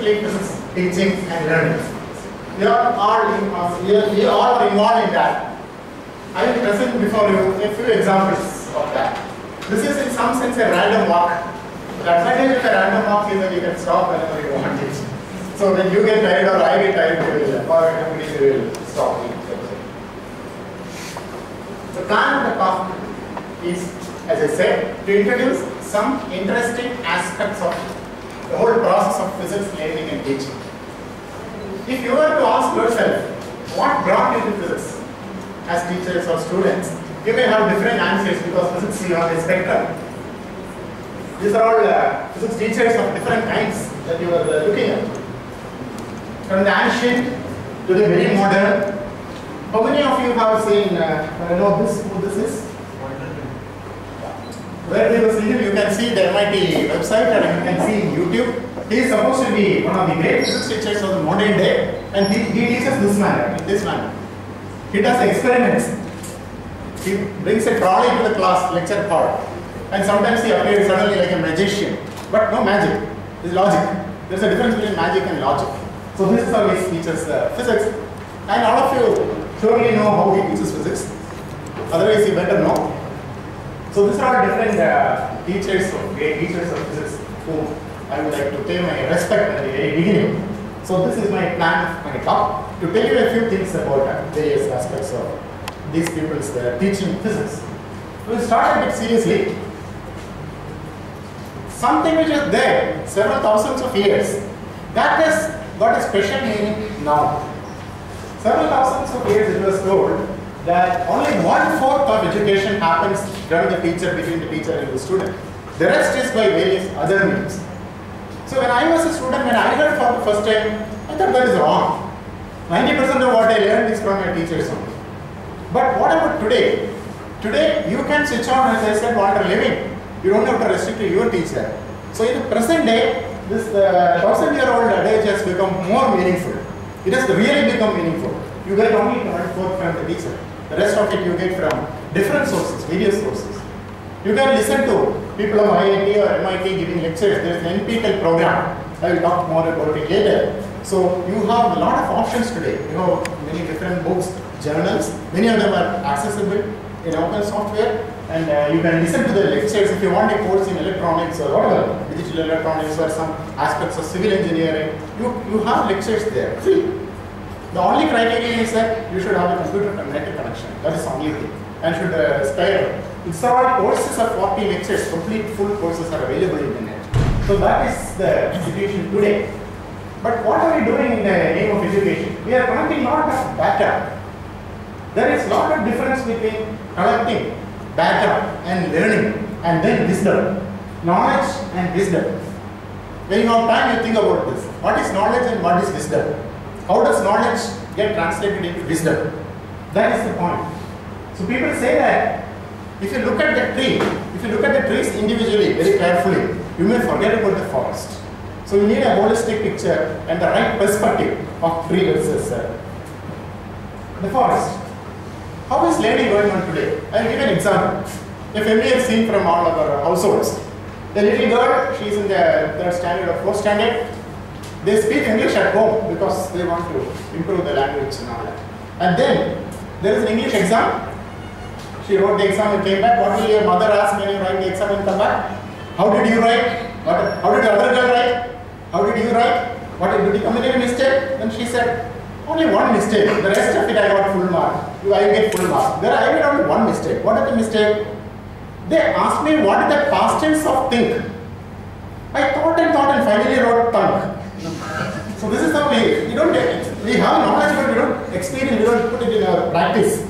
physics teaching and learning. We are all, in, uh, we all are involved in that. I will present before you a few examples of that. This is in some sense a random walk. The advantage of a random walk is that you can stop whenever you want it. So when you get tired or I get tired, we will, or will stop. The plan of the talk is, as I said, to introduce some interesting aspects of the whole process of physics learning and teaching. If you were to ask yourself, what brought you to physics as teachers or students, you may have different answers because physics is on a spectrum. These are all uh, physics teachers of different kinds that you are uh, looking at. From the ancient to the very modern. How many of you have seen, uh, I know this, who this is? Where they was here, you can see the MIT website and you can see YouTube. He is supposed to be one of the great physics teachers of the modern day and he, he teaches this manner, in this manner. He does experiments. He brings a trolley to the class, lecture hall and sometimes he appears suddenly like a magician. But no magic, it's logic. There's a difference between magic and logic. So this is how he teaches uh, physics. And all of you surely know how he teaches physics. Otherwise you better know. So these are different uh, teachers, of, great teachers of physics whom I would like to pay my respect at the very beginning. So this is my plan of my talk to tell you a few things about uh, various aspects of these people's uh, teaching physics. We'll start a bit seriously. Something which is there several thousands of years, that has got a special meaning now. Several thousands of years it was told that only one fourth of education happens from the teacher, between the teacher and the student. The rest is by various other means. So when I was a student, when I heard for the first time, I thought that is wrong. 90% of what I learned is from my teachers only. But what about today? Today you can switch on, as I said, Walter Lewin. You don't have to restrict to your teacher. So in the present day, this uh, thousand year old adage has become more meaningful. It has really become meaningful. You get only one fourth from the teacher. The rest of it you get from different sources, various sources. You can listen to people of IIT or MIT giving lectures. There is an NPTEL program. I will talk more about it later. So you have a lot of options today. You have many different books, journals. Many of them are accessible in open software. And uh, you can listen to the lectures if you want a course in electronics or whatever, digital electronics or some aspects of civil engineering. You, you have lectures there, free. The only criteria is that you should have a computer net connection. That is the only thing. And should uh, spare. All courses of 40 lectures, complete full courses are available in the net. So that is the situation today. But what are we doing in the name of education? We are collecting lot of data. There is lot of difference between collecting data and learning and then wisdom. Knowledge and wisdom. When you have time, you think about this. What is knowledge and what is wisdom? How does knowledge get translated into wisdom? That is the point. So people say that if you look at the tree, if you look at the trees individually, very carefully, you may forget about the forest. So you need a holistic picture and the right perspective of tree versus uh, the forest. How is learning going on today? I'll give an example. A familiar scene from all of our households. The little girl, she's in the third standard or fourth standard. They speak English at home because they want to improve the language and all that. And then there is an English exam. She wrote the exam and came back. What will your mother ask when you write the exam and come back? How did you write? What, how did the other girl write? How did you write? What did you commit any mistake? Then she said, only one mistake. The rest of it I got full mark. I get full mark. There I made only one mistake. What is the mistake? They asked me what is the past tense of think. I thought and thought and finally wrote thunk. So this is how we, we don't. We have knowledge but we don't experience, we don't put it in our practice.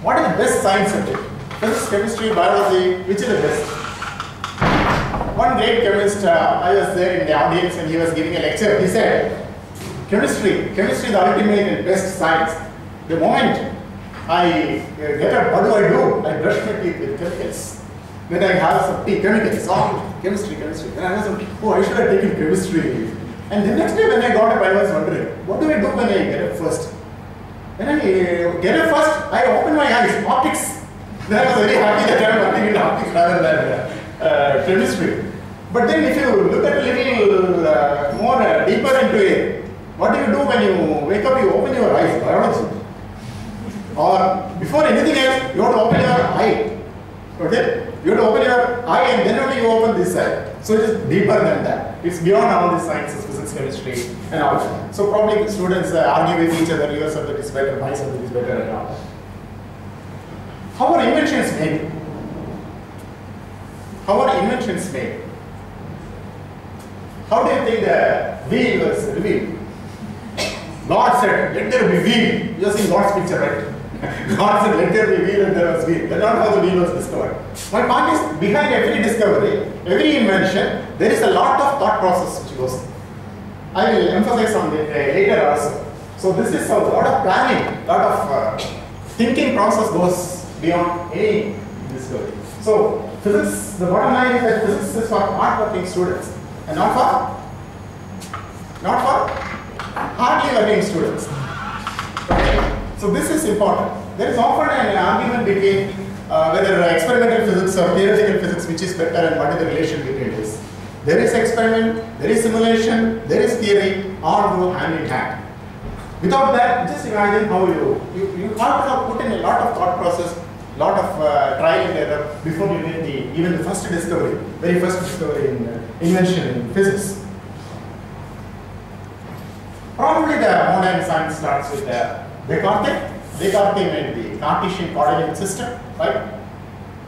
What is the best science subject? Physics, chemistry, biology, which is the best? One great chemist, uh, I was there in the audience and he was giving a lecture. He said, chemistry, chemistry is the ultimate and best science. The moment I uh, get up, what do I do? I brush my teeth with chemicals. Then I have some tea, chemicals, oh, chemistry, chemistry. Then I was like, oh, I should have taken chemistry. And the next day when I got up, I was wondering, what do I do when I get up first? When I uh, get up first, I open my eyes, optics. Then I was very happy that I am working in optics rather than uh, uh, chemistry. But then if you look at a little uh, deeper into it. What do you do when you wake up? You open your eyes, biology. Or before anything else, you have to open your eye. Okay? You have to open your eye and then only you open this side. So it is deeper than that. It's beyond all the sciences, physics, chemistry, and all. So probably students uh, argue with each other, your subject is better, my subject is better, and all. How are inventions made? How are inventions made? How do you think the wheel was revealed? God said, let there be wheel. You have seen God's picture, right? God said, let there be wheel and there was wheel. That's not how the wheel was discovered. My point is, behind every discovery, every invention, there is a lot of thought process which goes. I will emphasize on it uh, later also. So this is a lot of planning, a lot of uh, thinking process goes beyond any discovery. So physics, the bottom line is that physics is for hardworking students and not for, not for hardly working students. Okay? So this is important. There is often an argument between uh, whether experimental physics or theoretical physics which is better and what is the relation between this. There is experiment, there is simulation, there is theory, all go hand in hand. Without that, just imagine how you, you, you have to have put in a lot of thought process, lot of uh, trial and error before you get the, even the first discovery, very first discovery in uh, invention in physics. Probably the modern science starts with uh, Descartes. Descartes made the Cartesian coordinate system, right?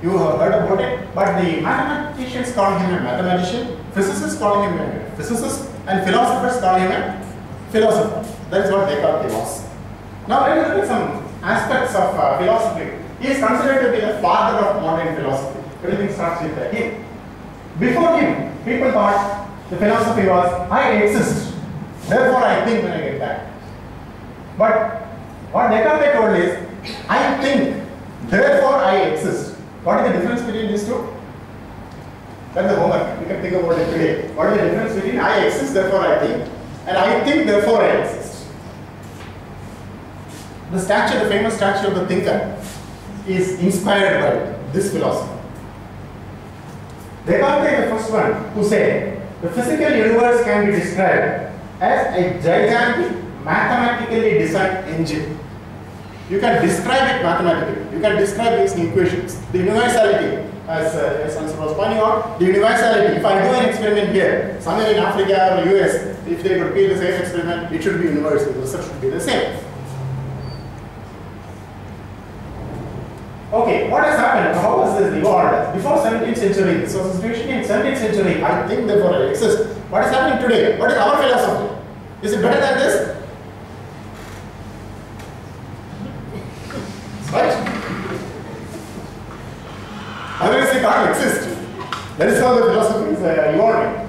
You have heard about it, but the mathematicians call him a mathematician, physicists call him a physicist, and philosophers call him a philosopher. That is what Descartes was. Now let us look at some aspects of uh, philosophy. He is considered to be the father of modern philosophy. Everything starts with uh, him. Before him, people thought the philosophy was, I exist, therefore I think when I get back. But what Descartes told is, I think, therefore I exist. What is the difference between these two? That's the homework. You can think about it today. What is the difference between I exist, therefore I think, and I think, therefore I exist? The statue, the famous statue of the thinker, is inspired by this philosophy. Descartes is the first one who said the physical universe can be described as a gigantic mathematically designed engine. You can describe it mathematically. You can describe it in equations. The universality, as uh, as was pointing out, the universality. If I do an experiment here, somewhere in Africa or US, if they repeat the same experiment, it should be universal. The result should be the same. Okay, what has happened? How was this evolved? Before 17th century, was a situation in 17th century. I think therefore I exist. What is happening today? What is our philosophy? Is it better than this? Right? Otherwise, it can't exist. That is how the philosophy is uh, evolving.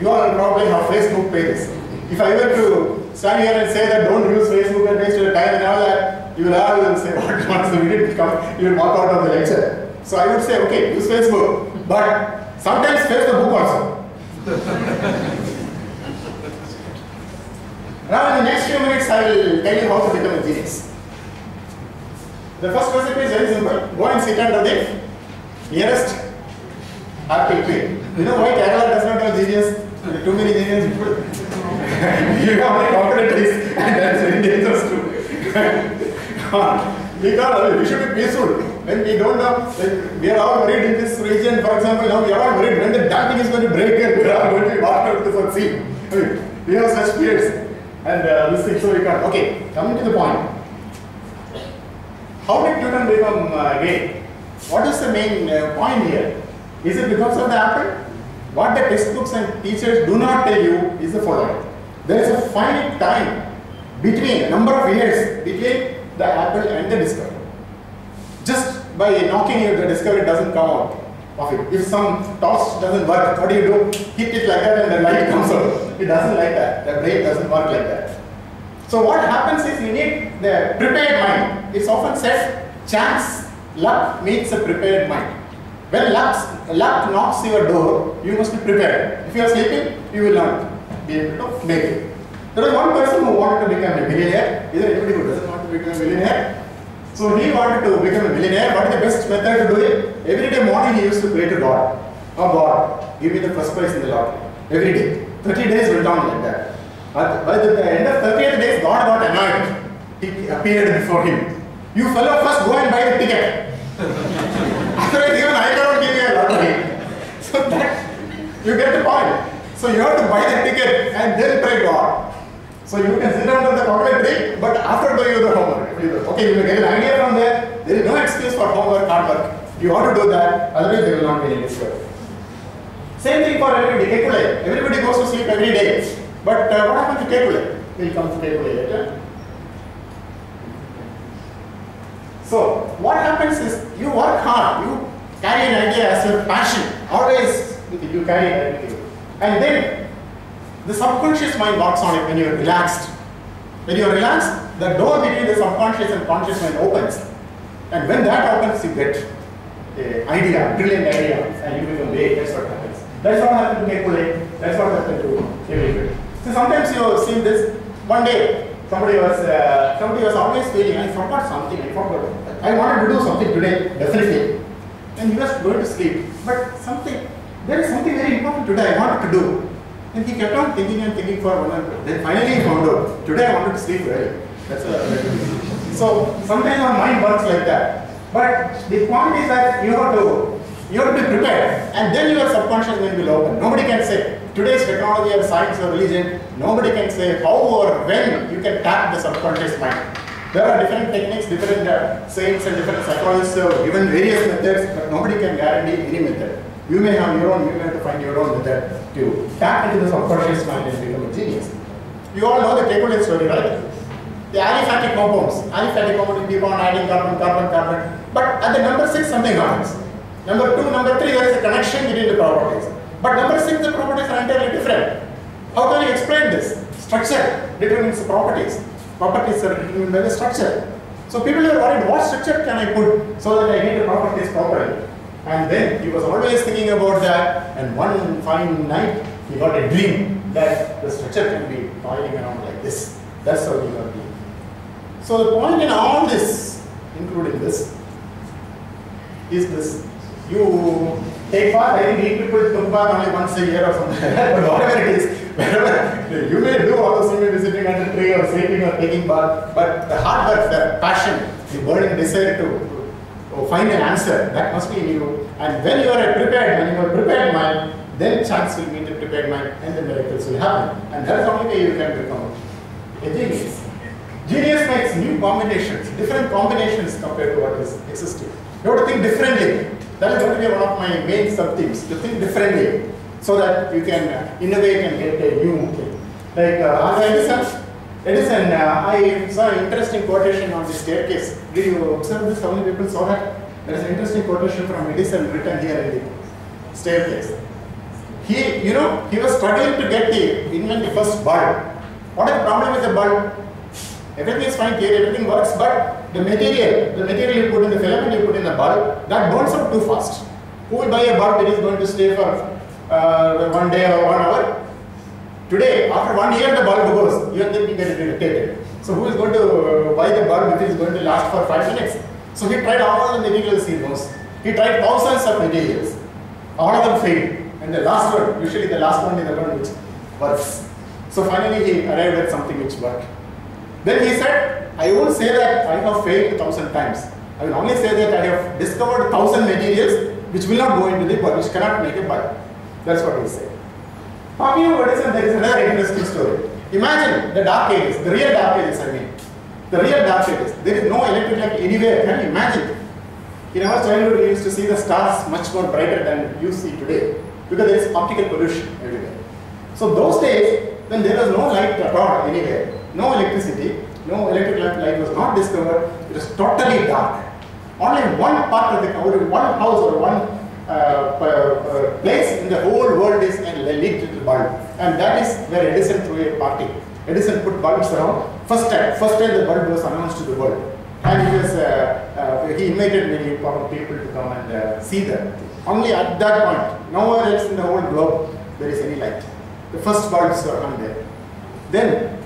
You all probably have Facebook pages. If I were to stand here and say that don't use Facebook and waste your time and all that, you will all say, what once the minute come, you will walk out of the lecture. So I would say, okay, use Facebook, but sometimes face the book also. now in the next few minutes, I will tell you how to become a genius. The first recipe is very simple. Go and sit under the nearest tree. You know why Kerala does not have genius? Too many genius people. you have many coconut and that's very dangerous too. because we should be peaceful. When we don't know, we are all worried in this region, for example, now we are all worried when the dam is going to break and we are going to be washed out to the sea. I mean, we have such fears. And uh, this thing, so we can't. Okay, coming to the point. How did Newton become uh, gay? What is the main uh, point here? Is it because of the apple? What the textbooks and teachers do not tell you is the following. There is a finite time between, number of years between the apple and the discovery. Just by knocking it, the discovery doesn't come out of it. If some toss doesn't work, what do you do? Hit it like that and the light comes out. It doesn't like that. The brain doesn't work like that. So what happens is you need the prepared mind. It's often said chance, luck meets a prepared mind. When luck, luck knocks your door, you must be prepared. If you are sleeping, you will not be able to make it. There was one person who wanted to become a millionaire. Is there anybody who doesn't want to become a millionaire? So he wanted to become a millionaire. What is the best method to do it? Every day morning he used to pray to God. Oh God, give me the first prize in the lottery. Every day. 30 days went on like that. By the end of 30th days, God got annoyed. He appeared before him. You fellow first go and buy the ticket. Otherwise, even I cannot give you a lottery. So that you get the point. So you have to buy the ticket and then pray God. So you can sit under the tree, but after doing the homework. Okay, you will get an idea from there. There is no excuse for homework, hard work. You have to do that, otherwise there will not be any. Same thing for everybody, Kekule. Everybody goes to sleep every day. But uh, what happens to Kekule? We'll come to Kekule later. So, what happens is you work hard, you carry an idea as your passion, always you carry it with you. And then the subconscious mind works on it when you're relaxed. When you're relaxed, the door between the subconscious and conscious mind opens. And when that opens, you get an idea, brilliant idea, and you become big. That's what happens. That's what happened to Kekule. That's what happened to everybody. So sometimes you see this. One day, somebody was uh, somebody was always feeling, I forgot something. I forgot. I wanted to do something today, definitely. And he was going to sleep, but something there is something very important today I wanted to do. And he kept on thinking and thinking for one hour. Then finally he found out, today I wanted to sleep early. That's a, so sometimes our mind works like that. But the point is that you have to you have to be prepared and then your subconscious mind will open. Nobody can say today's technology or science or religion, nobody can say how or when you can tap the subconscious mind. There are different techniques, different uh, saints and different psychologists have given various methods, but nobody can guarantee any method. You may have your own, you may have to find your own method to tap into the subconscious mind and become a genius. You all know the Kekule story, right? The aliphatic compounds. Aliphatic compound keep on adding carbon, carbon, carbon. But at the number six, something happens. Number two, number three, there is a connection between the properties. But number six, the properties are entirely different. How can you explain this? Structure determines the properties. Properties are determined by the structure. So people are worried, what structure can I put so that I get the properties properly? And then he was always thinking about that. And one fine night, he got a dream that the structure can be piling around like this. That's how he got the. So the point in all this, including this, is this. You take part, I think people took part only once a year or something but whatever it is, you may do all those, be sitting under a tree or sleeping or taking bath, but the hard work, the passion, the burning desire to, to find an answer, that must be in you. And when you are prepared, when you are prepared mind, then chance will meet the prepared mind and the miracles will happen. And that's the only way you can become a genius. Genius makes new combinations, different combinations compared to what is existing. You have to think differently. That is going to be one of my main sub-themes, to think differently so that you can innovate and get a new thing. Like uh, Edison, Edison uh, I saw an interesting quotation on the staircase. Did you observe this? How many people saw that? There is an interesting quotation from Edison written here in the staircase. He, you know, he was struggling to get the, invent the first bulb. What is the problem with the bulb? Everything is fine here, everything works, but the material, the material you put in the filament, you put in the bulb, that burns out too fast. Who will buy a bulb that is going to stay for uh, one day or one hour? Today, after one year, the bulb goes, you think you get it irritated. So who is going to buy the bulb which is going to last for five minutes? So he tried all the materials he knows. He tried thousands of materials. All of them failed. And the last one, usually the last one is the one which works. So finally he arrived at something which worked. Then he said, I won't say that I have failed a thousand times. I will only say that I have discovered a thousand materials which will not go into the bulb, which cannot make a bulb. That's what he said. Talking about Edison, there is another interesting story. Imagine the dark ages, the real dark ages, I mean. The real dark ages. There is no electric light anywhere. Can you imagine? In our childhood, we used to see the stars much more brighter than you see today because there is optical pollution everywhere. So those days, when there was no light at all anywhere, no electricity, no electric light was not discovered, it was totally dark. Only one part of the country, one house or one uh, uh, place in the whole world is lit with bulb. And that is where Edison threw a party. Edison put bulbs around. First time, first time the bulb was announced to the world. And he was, uh, he invited many important people to come and see them. Only at that point, nowhere else in the whole globe there is any light. The first bulbs were hung there. Then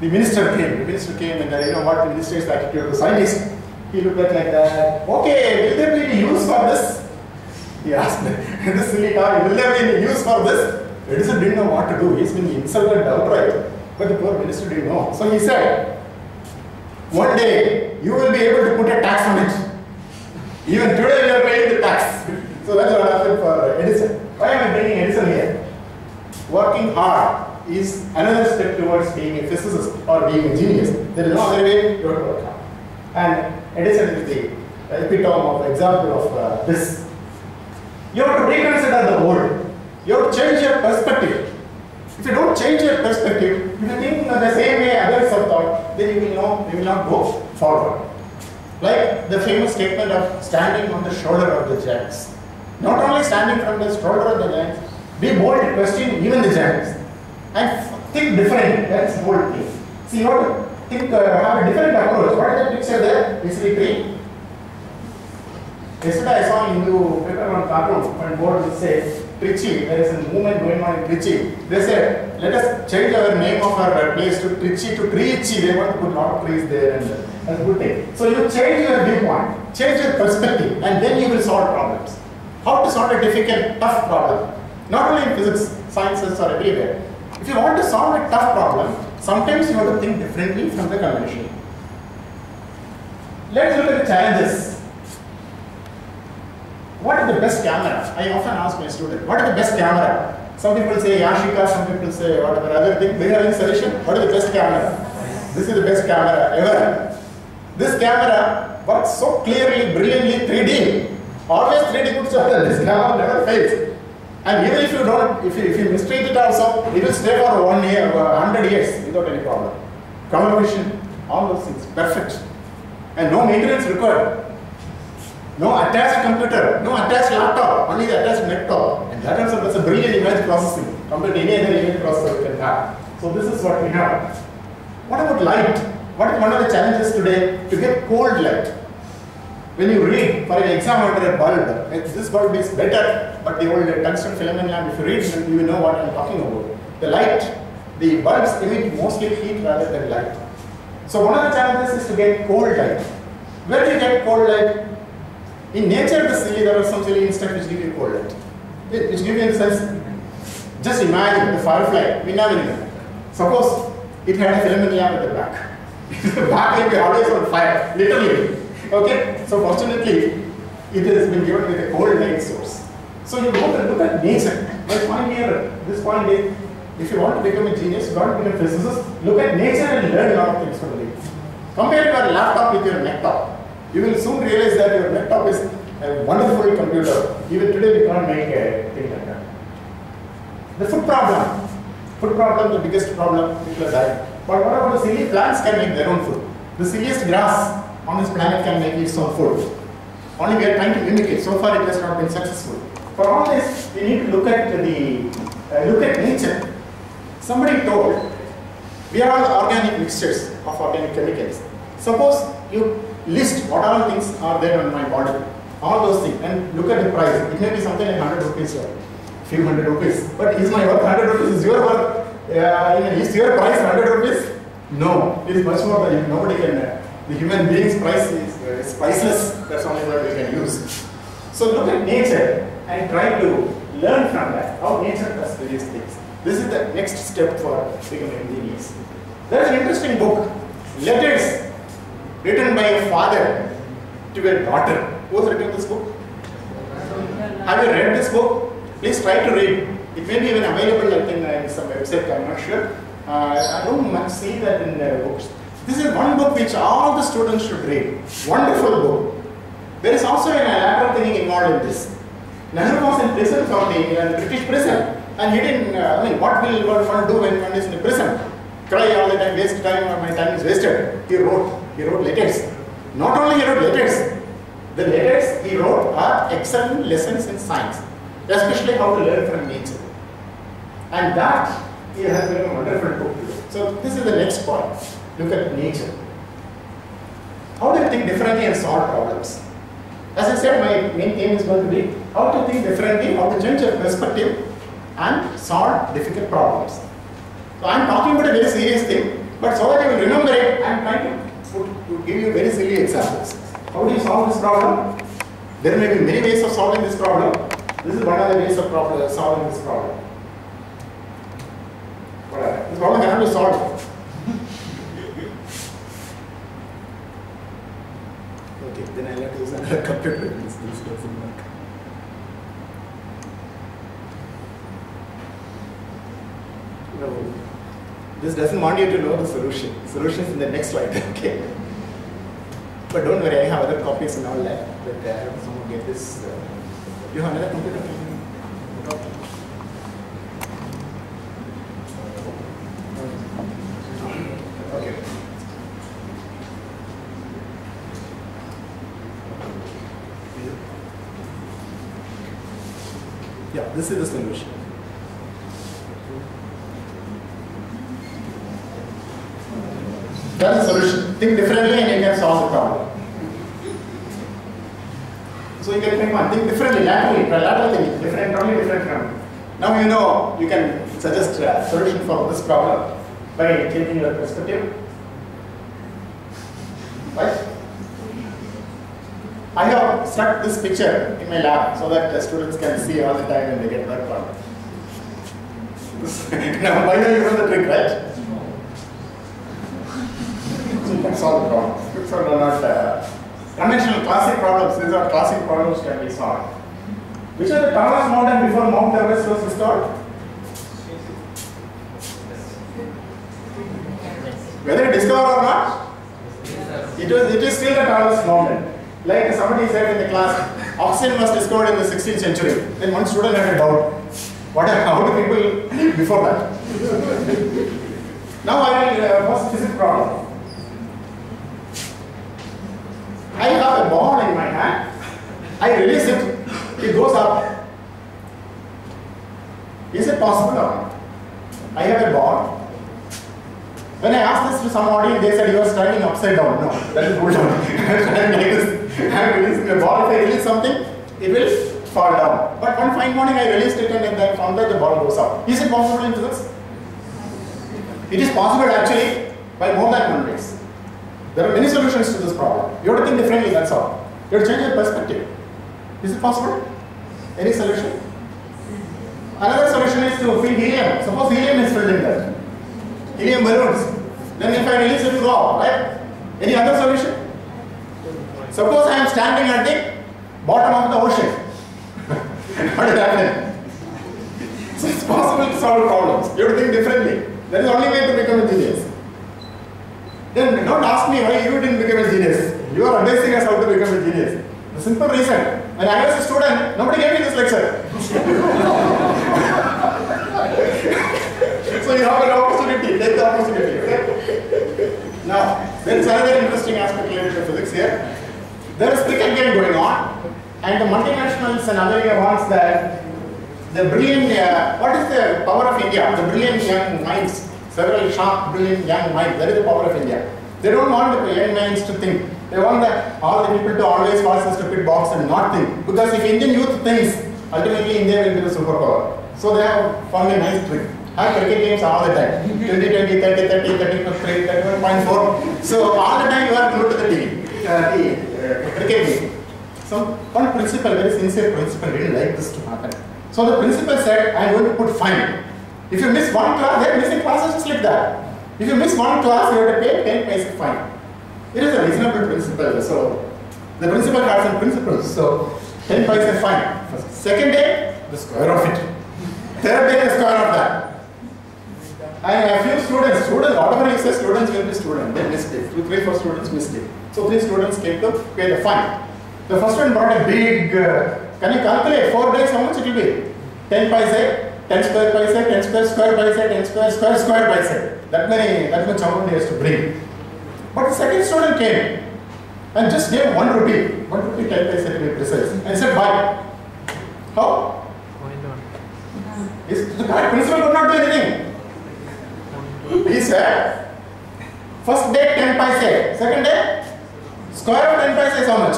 the minister came. The minister came and uh, you know what the minister's attitude to scientist. He looked at like that. Okay, will there be any use for this? He asked this silly guy, will there be any use for this? Edison didn't know what to do. He's been insulted outright. But the poor minister didn't know. So he said, one day you will be able to put a tax on it. Even today we are paying the tax. So that's what happened for Edison. Why am I bringing Edison here? Working hard is another step towards being a physicist or being a genius. There is no other way you have to work hard. And Edison is the epitome of example of uh, this. You have to reconsider the world. You have to change your perspective. If you don't change your perspective, if you think the same way others have thought, then you will know you will not go forward. Like the famous statement of standing on the shoulder of the giants. Not only standing from the shoulder of the giants, be bold to question even the giants. And think different. That's bold thing. See, you have to think, uh, have a different approach. What is that picture there? Basically, tree. Yesterday I saw in the paper on cartoon, one board says Trichy, there is a movement going on in Trichy. They said, let us change our name of our place to Trichy to Trichy. They want to put a lot of trees there and that's a good thing. So you change your viewpoint, change your perspective, and then you will solve problems. How to solve a difficult, tough problem? Not only in physics, sciences or everywhere. If you want to solve a tough problem, sometimes you have to think differently from the convention. Let's look at the challenges what is the best camera? I often ask my students, what is the best camera? Some people say Yashica, some people say whatever other thing. Do you have any suggestion? What is the best camera? This is the best camera ever. This camera works so clearly, brilliantly 3D. Always 3D good stuff. This camera never fails. And even if you don't, if you, if you mistreat it also, it will stay for one year, uh, 100 years without any problem. Color vision, all those things, perfect. And no maintenance required. No attached computer, no attached laptop, only the attached laptop. And that also that's a brilliant image processing compared to any other image processor we can have. So this is what we have. What about light? What is one of the challenges today? To get cold light. When you read for an exam under a bulb, this bulb is better, but the old tungsten filament lamp, if you read, you will know what I'm talking about. The light, the bulbs emit mostly heat rather than light. So one of the challenges is to get cold light. Where do you get cold light? In nature, the silly, there are some silly insects which give you cold light. Which give you in sense, just imagine the firefly, We never Vinnavinna. Suppose it had a filament lamp at the back. the back will be always on fire, literally. Okay? So fortunately, it has been given with a cold light source. So you go and look at nature. My point here, this point is, if you want to become a genius, you want to become a physicist, look at nature and learn a lot of things from it. Compare your laptop with your laptop you will soon realize that your laptop is a wonderful computer. Even today we can't make a thing like that. The food problem. Food problem, the biggest problem, people are dying. But what about the silly plants can make their own food? The silliest grass on this planet can make its own food. Only we are trying to mimic it. So far it has not been successful. For all this, we need to look at the uh, look at nature. Somebody told we are all organic mixtures of organic chemicals. Suppose you list what all things are there on my body, all those things, and look at the price. It may be something like 100 rupees or few hundred rupees. But is my worth 100 rupees? Is your worth? Uh, is your price 100 rupees? No, it is much more than nobody can. Uh, the human being's price is, uh, priceless. That's only what we can use. So look at nature and try to learn from that how nature does various things. This is the next step for becoming engineers. There is an interesting book, Letters, written by a father to a daughter. Who has written this book? Have you read this book? Please try to read. It may be even available I think, in some website, I'm not sure. Uh, I don't much see that in the books. This is one book which all the students should read. Wonderful book. There is also an elaborate thing involved in this. Nehru was in prison for the in British prison, and he didn't. Uh, I mean, what will one do when one is in prison? Cry all the time, waste time, or my time is wasted. He wrote. He wrote letters. Not only he wrote letters. The letters he wrote are excellent lessons in science, especially how to learn from nature. And that he has been a wonderful book. So this is the next point. Look at nature. How do you think differently and solve problems? As I said, my main aim is going to be how to think differently, how to change your perspective and solve difficult problems. So I am talking about a very serious thing, but so that you will remember it, I am trying to, to give you very silly examples. How do you solve this problem? There may be many ways of solving this problem. This is one of the ways of problem, uh, solving this problem. Whatever. This problem cannot be solved. okay, then I'll have to use another computer. This, this doesn't work. No. This doesn't want you to know the solution. The solution is in the next slide. okay. But don't worry, I have other copies and all that. But uh, to get this. Uh, you have another computer? Okay. Yeah, this is the solution. That's the solution. Think differently and you can solve the problem. So you can think one, think differently, laterally, lateral thinking, different, totally different from. Now you know you can suggest a solution for this problem by changing your perspective. Right? I have stuck this picture in my lab so that the students can see all the time when they get work on. now, why now you know the trick, right? So you can solve the problem. These are not uh, conventional classic problems. These are classic problems can be solved. Which are the tallest mountain before Mount Everest was restored? Whether discovered or not, it was. It is still the tallest mountain. Like somebody said in the class, oxygen was discovered in the 16th century. Then one student had a doubt. What? How do people before that? now I will uh, first physics problem. I have a ball in my hand. I release it. It goes up. Is it possible or not? I have a ball. When I asked this to some audience, they said you are standing upside down. No, that is bullshit. I'm releasing a ball. If I release something, it will fall down. But one fine morning, I released it and then found that the ball goes up. Is it possible in physics? It is possible actually by more than one ways. There are many solutions to this problem. You have to think differently, that's all. You have to change your perspective. Is it possible? Any solution? Another solution is to fill helium. Suppose helium is filled in there. Helium balloons. Then if I release it, will go right? Any other solution? Suppose I am standing at the bottom of the ocean. what will happen? So it's possible to solve problems. You have to think differently. That is the only way to become a genius. Then don't ask me why you didn't become a genius. You are advising us how to become a genius. The simple reason. When I was a student, nobody gave me this lecture. so you have an opportunity. Take the opportunity. Okay? Now, there is another interesting aspect related to physics here. There is cricket game going on, and the multinationals and America wants that the brilliant, uh, what is the power of India? The brilliant young minds, several sharp, brilliant young minds. That is the power of India. They don't want the young minds to think. They want the, all the people to always pass a stupid box and not think. Because if Indian youth thinks, ultimately India will be the superpower. So they have found a nice trick. Have cricket games all the time. 20, 20, 30, 30, 30, 30, 31.4. So all the time you are glued to the TV. Uh, the uh, cricket game. So one principal, very sincere principal, didn't like this to happen. So the principal said, I am going to put fine. If you miss one class, they're missing classes just like that. If you miss one class, you have to pay 10 paise fine. It is a reasonable principle. So the principal has some principles. So 10 paise fine. First. Second day, the square of it. Third day, the square of that. And a few students, students, whatever you say, students will be students. They missed it. Two, three, four students missed it. So three students came to pay the fine. The first one brought a big, uh, can you calculate four days how much it will be? 10 paise, 10 square paise, 10 square square paise, 10 square square square paise. That many, that much amount he has to bring. But the second student came and just gave one rupee, one rupee 10 paise to be precise, and said buy. How? Why not? The correct principal could not do anything. He said, first day 10 paise, second day, square of 10 paise is how much?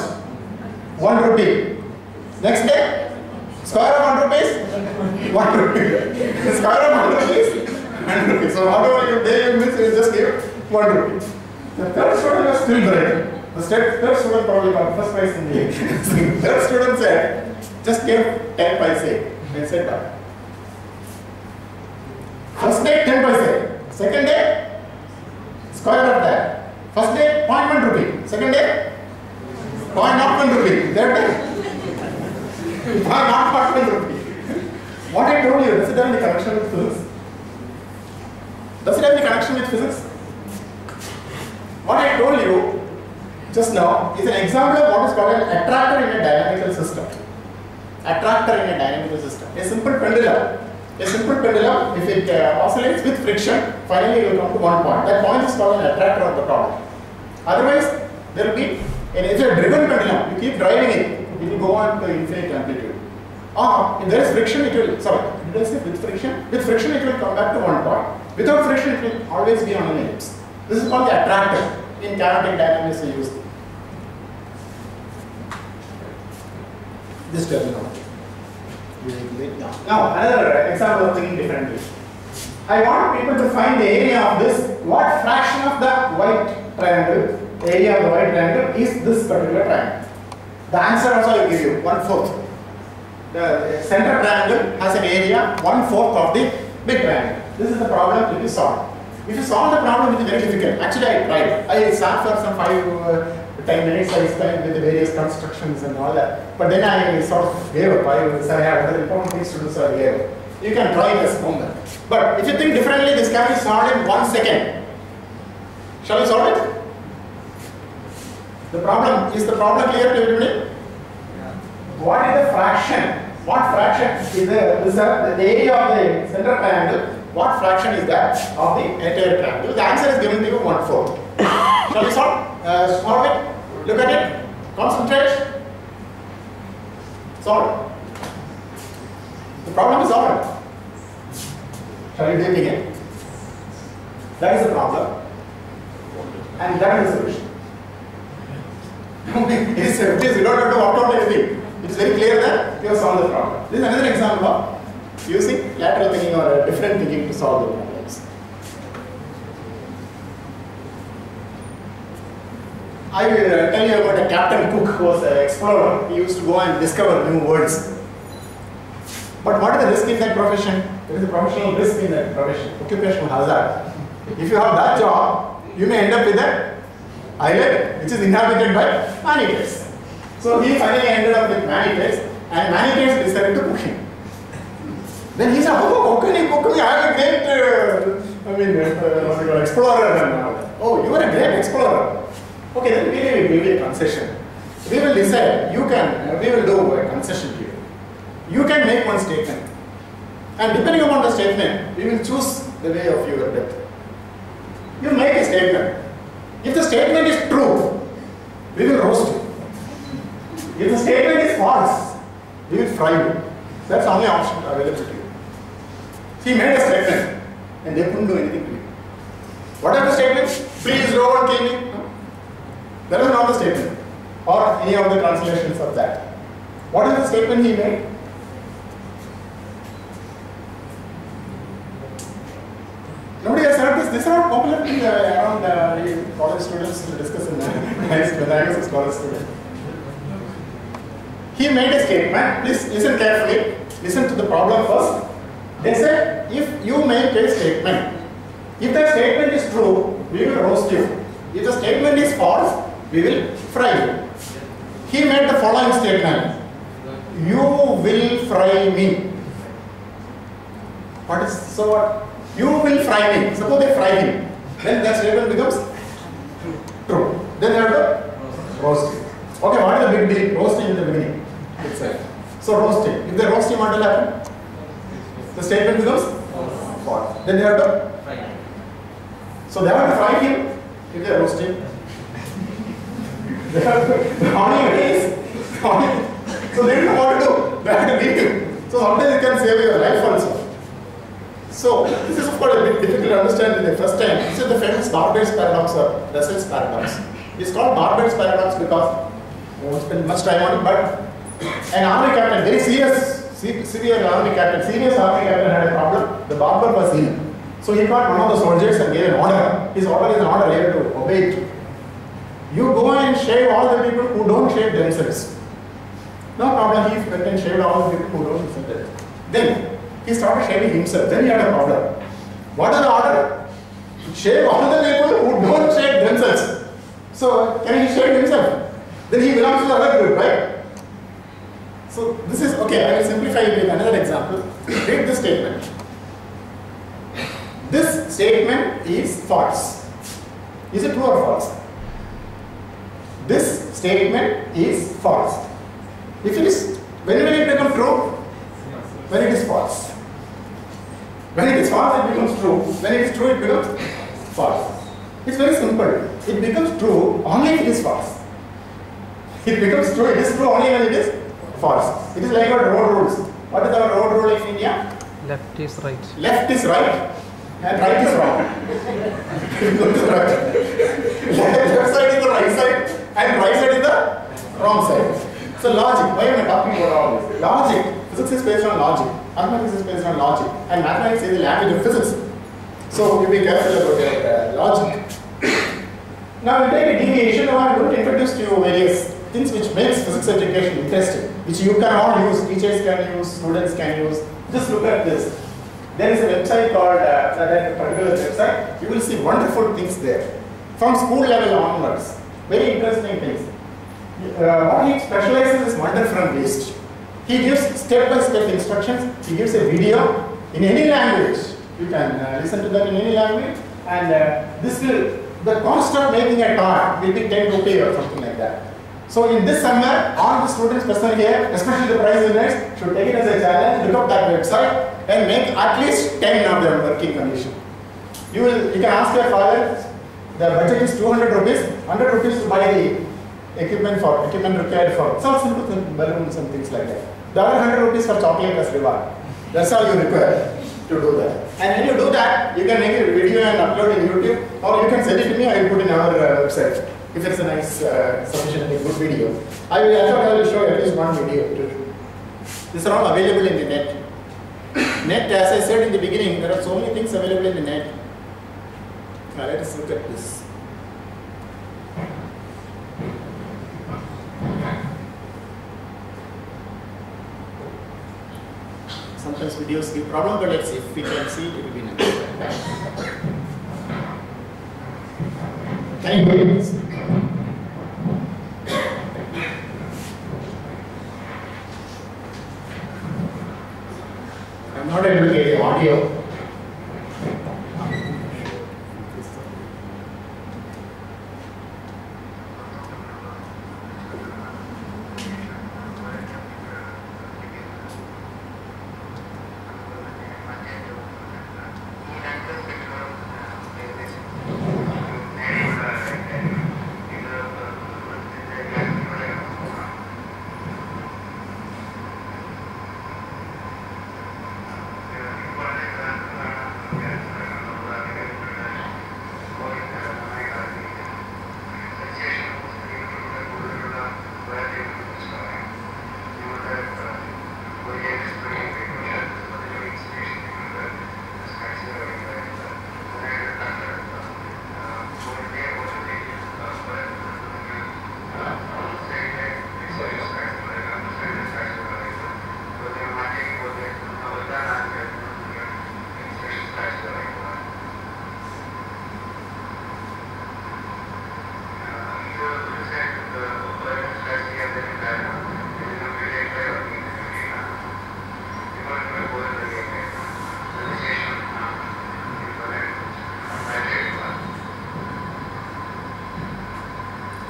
1 rupee. Next day, square of 1 rupees, 1 rupee. square of 1 rupees, 1 rupee. So whatever you day you miss, you just give 1 rupee. The third student was still bright. The st- third student probably got first prize in the third student said, just give 10 paise and said that. First day 10 paise, Second day, square of that. First day, 0.1 rupee. Second day, 0.01 rupee. Third day, 0.01 rupee. What I told you, does it have any connection with physics? Does it have any connection with physics? What I told you just now is an example of what is called an attractor in a dynamical system. Attractor in a dynamical system. A simple pendulum. A simple pendulum, if it uh, oscillates with friction, finally it will come to one point. That point is called an attractor of the problem. Otherwise, there will be, an, if a driven pendulum, you keep driving it, it will go on to infinite amplitude. Or if there is friction, it will, sorry, did I say with friction? With friction, it will come back to one point. Without friction, it will always be on an ellipse. This is called the attractor. In kinetic dynamics, we use this terminology. Now, now, another example of thinking differently. I want people to find the area of this, what fraction of the white triangle, area of the white triangle is this particular triangle. The answer also I will give you, one fourth. The center triangle has an area one fourth of the big triangle. This is the problem to be solved. If you solve the problem, it is very difficult. Actually, I tried. I sat for some five, uh, ten minutes. I spent with the various constructions and all that. But then I sort of gave up. I said I have other important things to do, so I gave up. You can try this moment. But if you think differently, this can be solved in one second. Shall we solve it? The problem is the problem clear to everybody? What is the fraction? What fraction is the, is the, the area of the center triangle? What fraction is that of the entire triangle? The answer is given to you one fourth. Shall we solve? Uh, solve it. Look at it. Concentrate. Solve. The problem is solved. Shall we do it again? That is the problem. And that is the solution. It is, it is, you don't have to opt out anything. It is very clear that you have solved the problem. This is another example of using lateral thinking or different thinking to solve the problems. I will uh, tell you about a Captain Cook who was an explorer. He used to go and discover new worlds. But what is the risk in that profession? There is a professional risk in that profession, occupational hazard. If you have that job, you may end up with an island which is inhabited by man-eaters. So he finally ended up with man-eaters and man-eaters decided to cook him. Then he said, oh, how can you cook me? I am a great, uh, I mean, uh, explorer and. Oh, you are a great explorer. Okay, then we will give you a concession. We will decide, you can, uh, we will do a concession to you. You can make one statement. And depending upon the statement, we will choose the way of your death. You make a statement. If the statement is true, we will roast you. If the statement is false, we will fry you. That's the only option available to you. He made a statement and they couldn't do anything to him. What are the statements? Please don't kill me. That is not the statement or any of the translations of that. What is the statement he made? Nobody has heard this. These are popular thing around uh, college students to discuss in when I college student. He made a statement. Please listen carefully. Listen to the problem first. They said, if you make a statement, if the statement is true, we will roast you. If the statement is false, we will fry you. He made the following statement. You will fry me. What is so what? You will fry me. Suppose they fry him. Then that statement becomes true. Then they have to roast him. Okay, what is the big deal? Roasting in the beginning. Itself. So roasting. If they roast him, what will happen? The statement becomes false. Then they have to so they have to fry him if they roast him. they have to? How many- so they don't what to do. They have to beat him. So sometimes it can save your life also. So this is of course a bit difficult to understand in the first time. This is the famous Barber's paradox or Russell's paradox. It's called Barber's paradox because I won't spend much time on it, but an army captain, very serious, se- severe army captain, serious army captain had a problem. The barber was ill. So he got one of the soldiers and gave an order. His order is an order, had to obey it. You go and shave all the people who don't shave themselves. No problem, he went and shaved all the people who don't shave themselves. Then he started shaving himself. Then he had a problem. What the order? shave all the people who don't shave themselves. So can he shave himself? Then he belongs to the other group, right? So this is okay. I will simplify it with another example. Read this statement. This statement is false. Is it true or false? This statement is false. If it is, when will it become true? When it is false. When it is false, it becomes true. When it is true, it becomes false. It's very simple. It becomes true only if it is false. It becomes true, it is true only when it is false. It is like our road rules. What is our road rule in India? Left is right. Left is right and right is wrong. It goes right. Left side is the right side and right side is the wrong side. So logic, why am I talking about all this? Logic, physics is based on logic, mathematics is based on logic, and mathematics is the language of physics. So you be careful about your uh, logic. Now we take a deviation, I'm going to introduce to you various things which makes physics education interesting, which you can all use, teachers can use, students can use. Just look at this. There is a website called, uh, that particular website, you will see wonderful things there. From school level onwards, very interesting things. Uh, what he specializes is wonder from waste. He gives step-by-step instructions, he gives a video in any language. You can uh, listen to that in any language and uh, this will, the cost of making a car will be 10 rupee or something like that. So in this summer, all the students present here, especially the prize winners, should take it as a challenge, look up that website and make at least 10 of them working condition. You will, you can ask your father, the budget is 200 rupees, 100 rupees to buy the equipment for, equipment required for some simple balloons and things like that. The other 100 rupees for chocolate as reward. That's all you require to do that. And when you do that, you can make a video and upload in YouTube or you can send it to me, I will put in our uh, website if it's a nice, uh, sufficiently good video. I, will, I thought I will show at least one video. To, these are all available in the net. Net, as I said in the beginning, there are so many things available in the net. Now let us look at this. Sometimes videos give problem, but let's see if we can see it, it will be nice. Can you? I'm not able to get audio.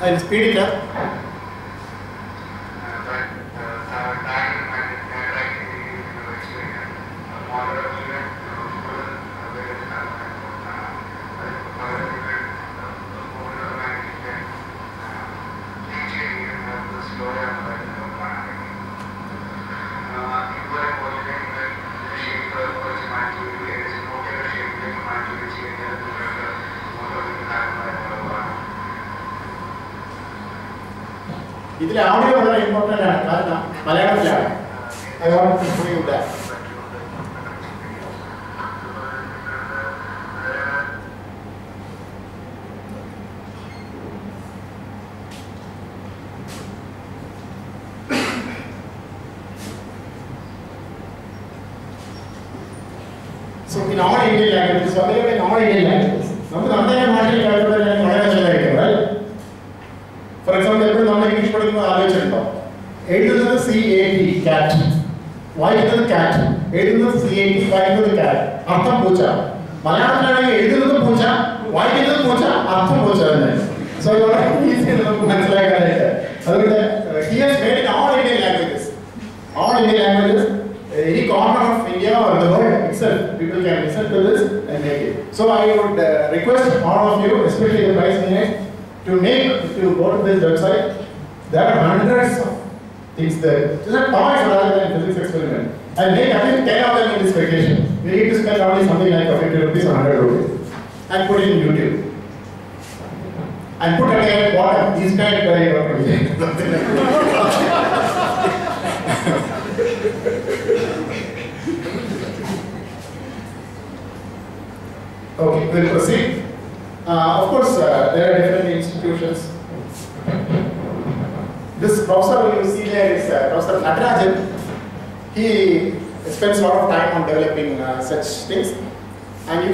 I'll speed it up. ഇതിൽ audio വളരെ important ആണ്. കാരണം മലയാളത്തിലാണ്. I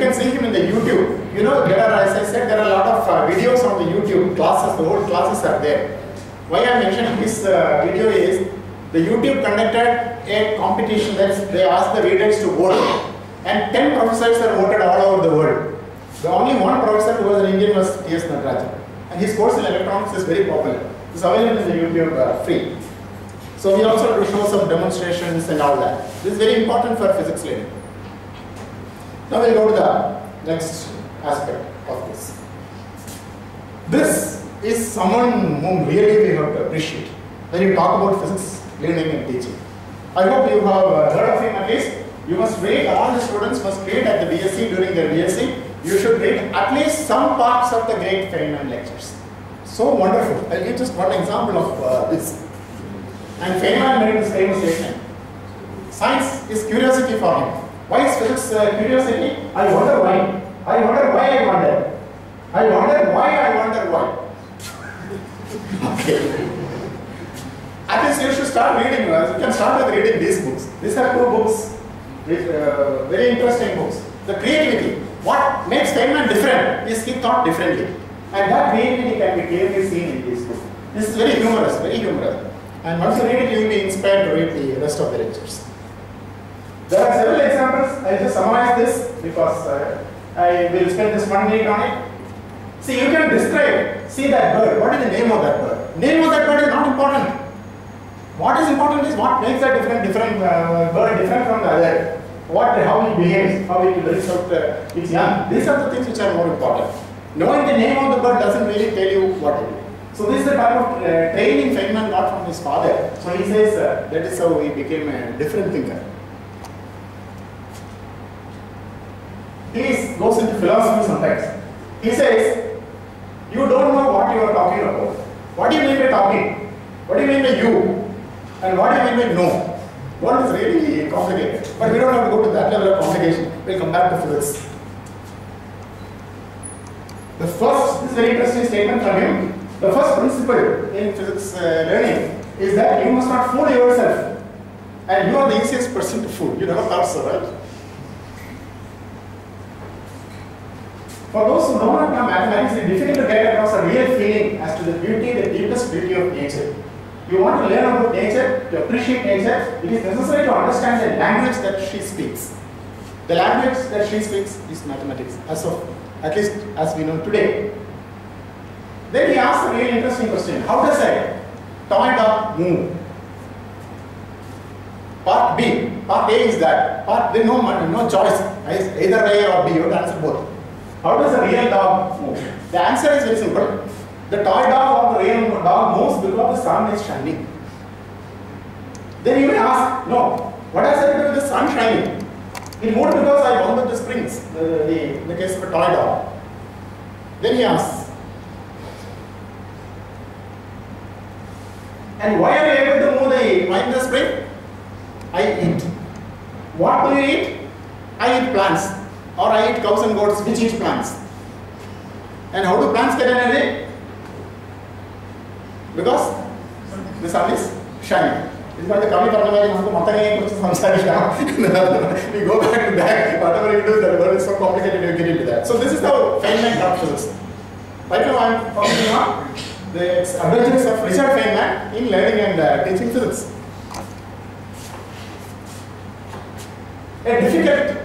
can see him in the YouTube. You know, there are, as I said, there are a lot of uh, videos on the YouTube classes, the whole classes are there. Why I am mentioning this uh, video is the YouTube conducted a competition that they asked the readers to vote. And 10 professors are voted all over the world. The only one professor who was an Indian was T.S. Natarajan. And his course in electronics is very popular. It's available in the YouTube uh, free. So we also do show some demonstrations and all that. This is very important for physics learning. Now we'll go to the next aspect of this. This is someone whom really we have to appreciate when you talk about physics learning and teaching. I hope you have uh, heard of him at least. You must read, all the students must read at the BSc during their BSc. You should read at least some parts of the great Feynman lectures. So wonderful. I'll give just one example of uh, this. And Feynman made this famous statement. Science is curiosity for him. Why is physics uh, curiosity? I wonder why. I wonder why I wonder. I wonder why I wonder why. okay. At least you should start reading. Uh, you can start with reading these books. These are two books, which, uh, very interesting books. The creativity. What makes Feynman different is he thought differently. And that creativity can be clearly seen in these books. This is very humorous, very humorous. And once you read it, you will be inspired to read the rest of the lectures. There are several examples. I'll just summarize this because uh, I will spend this one minute on it. See, you can describe, see that bird. What is the name of that bird? Name of that bird is not important. What is important is what makes that different, different uh, bird different from the other. What, how it behaves, how it brings out uh, its young. These are the things which are more important. Knowing the name of the bird doesn't really tell you what it is. So this is the type of uh, training Feynman got from his father. So he says uh, that is how he became a different thinker. He goes into philosophy sometimes. He says, you don't know what you are talking about. What do you mean by talking? What do you mean by you? And what do you mean by no? What is really complicated. But we don't have to go to that level of complication. We'll come back to physics. The first, this is very interesting statement from him. The first principle in physics uh, learning is that you must not fool yourself. And you are the easiest person to fool. You never thought so, right? For those who don't know mathematics, it's difficult to get across a real feeling as to the beauty, the deepest beauty of nature. You want to learn about nature, to appreciate nature, it is necessary to understand the language that she speaks. The language that she speaks is mathematics, as of at least as we know today. Then he asked a really interesting question. How does a dog move? Part B. Part A is that. Part B, no, no choice. Either A or B, you have to answer both. How does a real dog move? The answer is very simple. The toy dog or the real dog moves because the sun is shining. Then you may ask, no, what has to with the sun shining? It moved because I wound the springs, the, in the case of a toy dog. Then he asks, and why are you able to move the wind the spring? I eat. What do you eat? I eat plants Or I eat cows and goats which eat plants. And how do plants get energy? Because the sun is shining. ఎందుకంటే కవి పర్వాలేదు మనకు మొత్తం గురించి సంసారిస్తాం we go back to that whatever you do that word is so complicated you get into that so this is how Feynman got physics right now I'm focusing on the adventures of Richard Feynman in learning and uh, teaching physics A difficult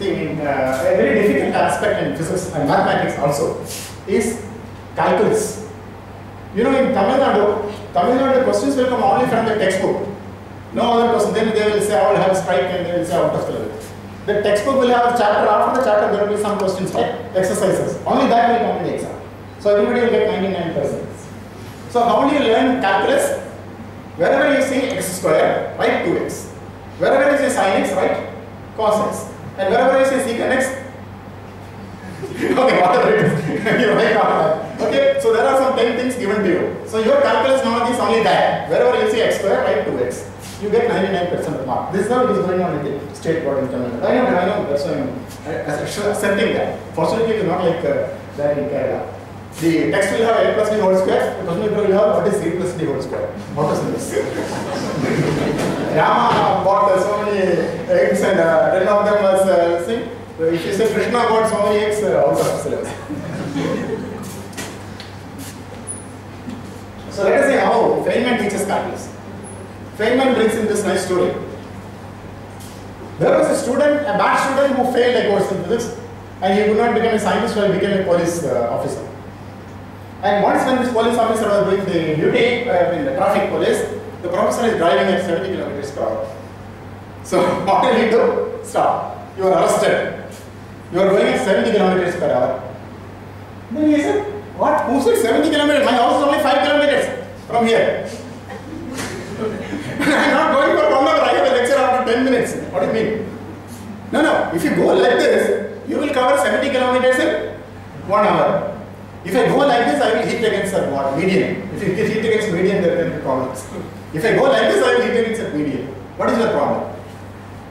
thing, in, uh, a very difficult aspect in physics and mathematics also is calculus. You know, in Tamil Nadu, Tamil Nadu questions will come only from the textbook. No other question. Then they will say, I will have strike and they will say out of the level. The textbook will have a chapter. After the chapter, there will be some questions like exercises. Only that will come in the exam. So everybody will get 99%. So how do you learn calculus? Wherever you see x square, write 2x. Wherever you see sin x, write cos x. And wherever you see secant x, okay, whatever it is, you all that. Okay, so there are some 10 things given to you. So your calculus knowledge is only that. Wherever you see x square, write 2x. You get 99% of mark. This is how it is going on with the state board in Tamil Nadu. I know, I know, that's why I'm accepting that. Fortunately, it is not like uh, that in Kerala. The text will have a plus b whole square, the question will have what is a plus d whole square. What is this? Rama bought uh, so many eggs and uh, 10 of them was uh, see, if you say Krishna bought so many eggs, uh, syllabus. so let us see how Feynman teaches calculus. Feynman brings in this nice story. There was a student, a bad student who failed a course in physics and he could not become a scientist but became a police uh, officer. And once when this police officer was doing the duty uh, in the traffic police, the professor is driving at 70 kilometers per hour. So what did he do? Stop. You are arrested. You are going at 70 kilometers per hour. Then he said, what? Who said 70 kilometers? My house is only 5 kilometers from here. I am not going for one hour. I have a lecture after 10 minutes. What do you mean? No, no. If you go like this, you will cover 70 kilometers in one hour. If I go like this, I will hit against the what? Median. If you hit against median, there will be problems. If I go like this, I will hit against the median. What is the problem?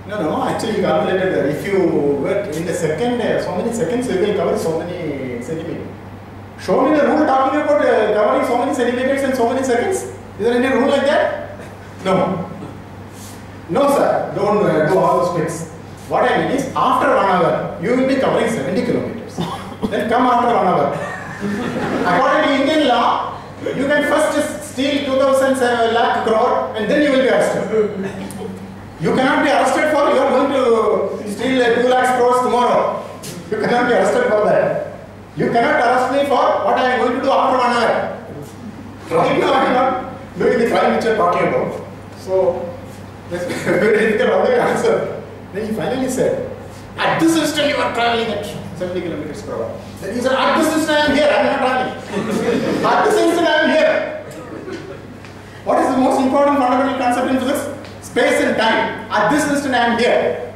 No, no, actually you calculated that if you were in the second, uh, so many seconds, you will cover so many centimeters. Show me the rule talking about uh, covering so many centimeters in so many seconds. Is there any rule like that? No. No, sir. Don't uh, do all those tricks. What I mean is, after one hour, you will be covering 70 kilometers. then come after one hour. According to Indian law, you can first steal 2000 lakh crore and then you will be arrested. You cannot be arrested for you are going to steal uh, 2 lakh crores tomorrow. You cannot be arrested for that. You cannot arrest me for what I am going to do after one hour. Right now I am doing the crime which you are talking about. So, that's very difficult how you answer. Then he finally said, at this instant you are traveling at 70 kilometers per hour. Then he said, at this instant I am here, I am not traveling. at this instant I. What is the most important fundamental concept in physics? Space and time. At this instant I am here.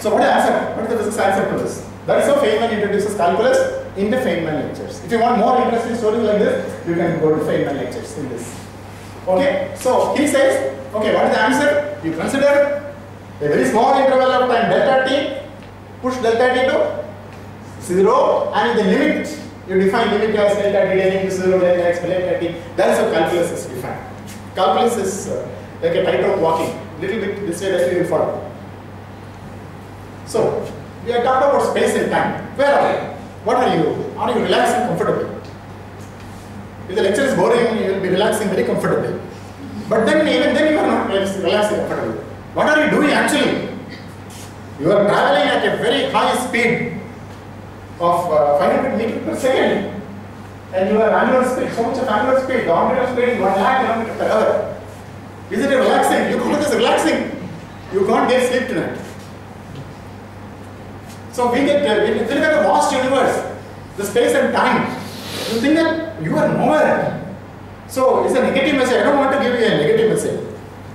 So what is the answer? What is the physics answer to this? That is how Feynman introduces calculus in the Feynman lectures. If you want more interesting stories like this, you can go to Feynman lectures in this. Okay, so he says, okay, what is the answer? You consider a very small interval of time delta t, push delta t to 0 and in the limit, you define limit as delta t tending to 0, delta x, delta t. That is how calculus is defined. Calculus is uh, like a tightrope walking, little bit this way that you will follow. So, we are talking about space and time. Where are you? What are you? Are you relaxing comfortably? If the lecture is boring, you will be relaxing very comfortably. But then, even then, you are not relaxing comfortably. What are you doing actually? You are traveling at a very high speed of uh, 500 meters per second. And your annual speed, so much of annual speed, the ordinary speed is 1 lakh kilometers per hour. Isn't it relaxing? You call this relaxing. You can't get sleep tonight. So we get, uh, we think at the vast universe, the space and time. You think that you are nowhere. So it's a negative message. I don't want to give you a negative message.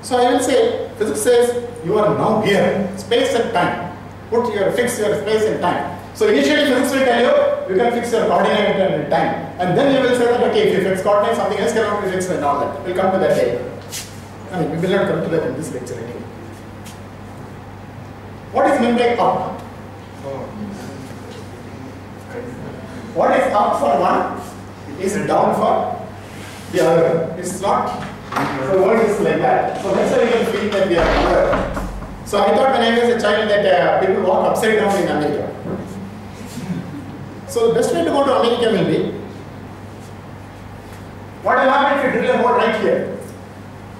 So I will say, physics says you are now here, space and time. Put your fix your space and time. So initially physics will tell you, you can fix your coordinate and time. And then you will say that, okay, if you fix coordinate, something else cannot be fixed and all that. We'll come to that later. I mean, we will not come to that in this lecture anyway. What is membrane up? What is up for one is down for the other. It's not, the word is like that. So that's why you can feel that we are aware. So I thought when I was a child that uh, people walk upside down in America. So the best way to go to America will be, what will happen if you drill a hole right here?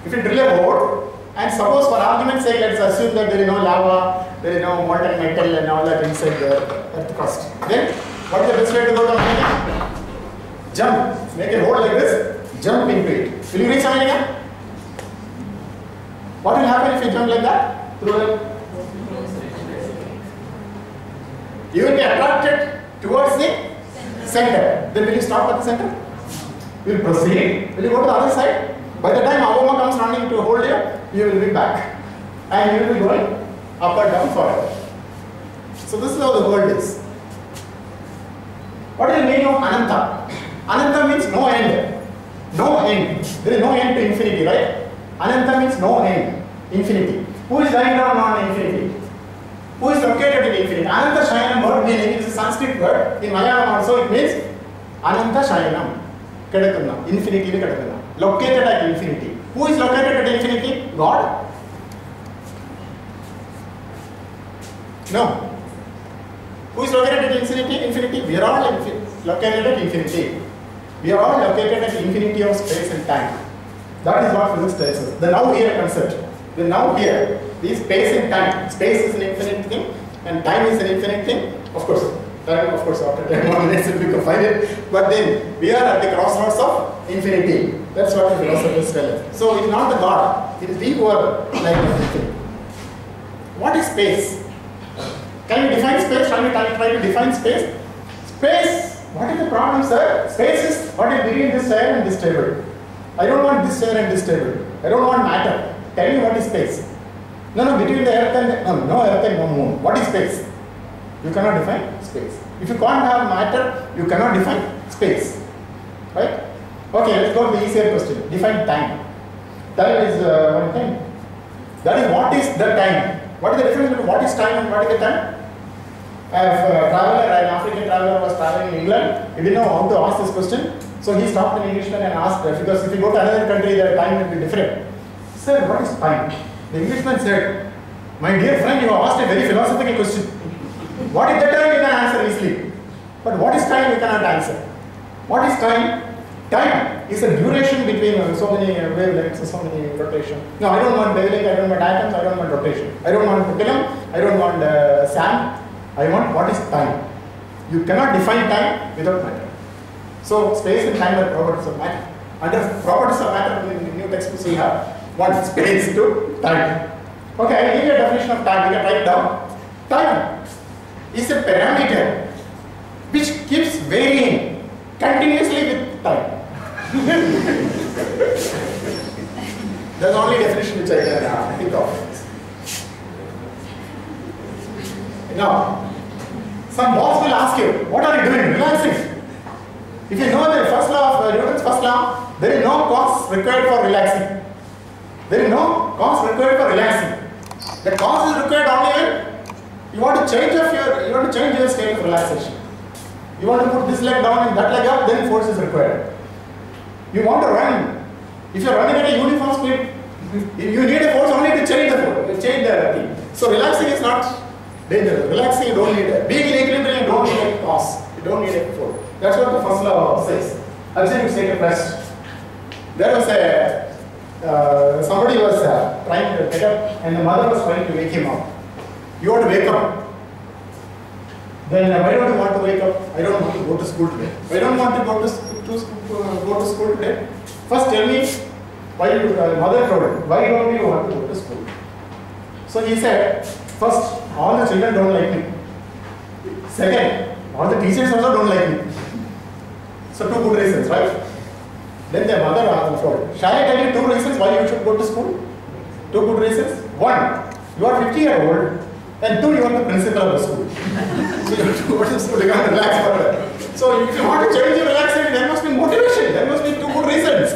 If you drill a hole, And suppose for argument's sake, let's assume that there is no lava, there is no molten metal and all that inside the earth crust. Then, what is the best way to go to America? Jump. Make a hole like this, jump into it. Will you reach America? What will happen if you jump like that? Through the you will be attracted towards the center. Then will you stop at the center? Will proceed. Will you go to the other side? By the time Obama comes running to hold you, you will be back. And you will be going up and down forever. So this is how the world is. What is the meaning of Ananta? Ananta means no end. No end. There is no end to infinity, right? Ananta means no end. Infinity. Who is lying down on infinity? Who is located in infinity? Ananta Shayanam word meaning is a Sanskrit word. In Malayalam also it means Ananta Shayanam. Kedakunna. Infinity kedakunna. Located at infinity. Who is located at infinity? God? No. Who is located at infinity? Infinity. We are all infi- located at infinity. We are all located at infinity of space and time. That is what physics tells us. The now here concept. The now here. The space and time. Space is an infinite thing and time is an infinite thing. Of course, time of course after 10 more minutes we can find it. But then we are at the crossroads of infinity. That's what the philosophers tell us. So it is not the God. It is we who are like infinity. What is space? Can you define space? Shall we try to define space? Space, what is the problem, sir? Space is what is between this chair and this table. I don't want this chair and this table. I don't want matter. Tell me what is space. No, no, between the earth and the, no, no earth and no moon. What is space? You cannot define space. If you can't have matter, you cannot define space. Right? Okay, let's go to the easier question. Define time. Time is uh, one thing. That is what is the time. What is the difference between what is time and what is the time? If a traveler, an African traveler was traveling in England, he didn't know how to ask this question. So he stopped an Englishman and asked, uh, because if you go to another country, the time will be different. Sir, what is time? The Englishman said, My dear friend, you have asked a very philosophical question. What is the time? You can answer easily. But what is time? You cannot answer. What is time? Time is a duration between uh, so many uh, wavelengths, so many rotation. No, I don't want wavelength, I don't want atoms, I don't want rotation. I don't want pendulum, I don't want uh, sand. I want what is time. You cannot define time without matter. So space and time are properties of matter. Under properties of matter in the new textbooks we have one space to time. Okay, I give you a definition of time. You can write down. Time is a parameter which keeps varying continuously with time. That's the only definition which I can uh, think of. Now, some boss will ask you, what are you doing? Relaxing. If you know the first law of uh, Newton's first law, there is no cause required for relaxing. There is no cause required for relaxing. The cause is required only when you want to change of your you want to change your state of relaxation. You want to put this leg down and that leg up, then force is required. You want to run. If you're running at a uniform speed, you need a force only to change the force, change the thing. So relaxing is not dangerous. Relaxing you don't need a being in equilibrium you don't need a cause. You don't need a force. That's what the first law says. Absolute state of rest. There was a uh, somebody was uh, trying to get up and the mother was trying to wake him up. You want to wake up. Then uh, why don't you want to wake up? I don't want to go to school today. Why don't want to go to, to school, uh, go to school today? First tell me why you, uh, mother told him, why don't you want to go to school? So he said, first, all the children don't like me. Second, all the teachers also don't like me. So two good reasons, right? Then the mother asked told, shall I tell you two reasons why you should go to school? Two good reasons. One, you are 50 year old, and two, you are the principal of the school. so you have to go to school, you can't relax further. So if you want to change your relaxation, there must be motivation, there must be two good reasons.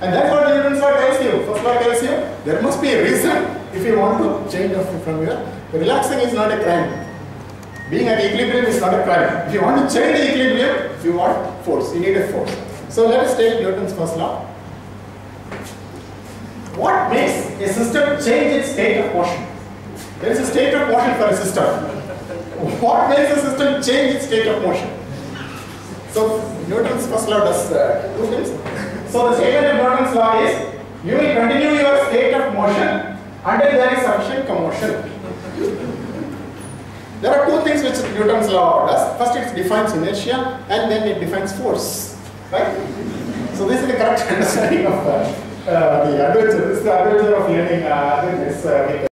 And that's what Newton's law tells you. First law tells you, there must be a reason if you want to change from here. Relaxing is not a crime. Being at equilibrium is not a crime. If you want to change the equilibrium, you want force. You need a force. So let us take Newton's first law. What makes a system change its state of motion? There is a state of motion for a system. What makes a system change its state of motion? So Newton's first law does uh, two things. So the statement of Newton's law is you will continue your state of motion until there is sufficient commotion. There are two things which Newton's law does. First, it defines inertia, and then it defines force. Right? So this is the correct understanding of uh, uh, the adventure. This is the adventure of learning uh, this with